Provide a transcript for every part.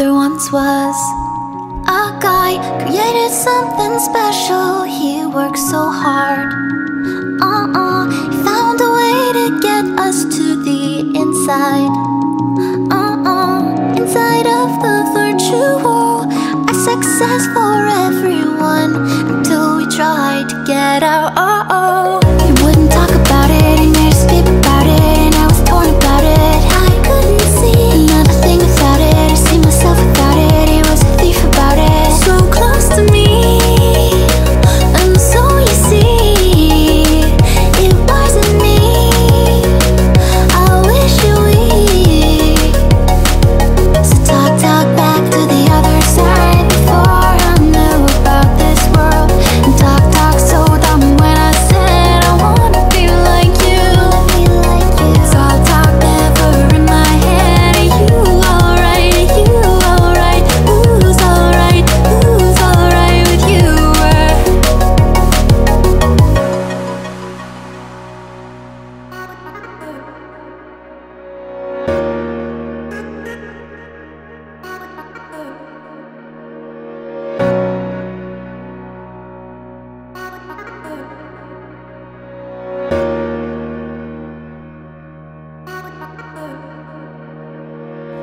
once was a guy created something special. He worked so hard. Uh-uh, he found a way to get us to the inside. Uh-uh, inside of the virtual, a success for everyone until we try to get out. Uh-oh, he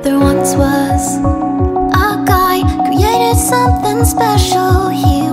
There once was a guy created something special. He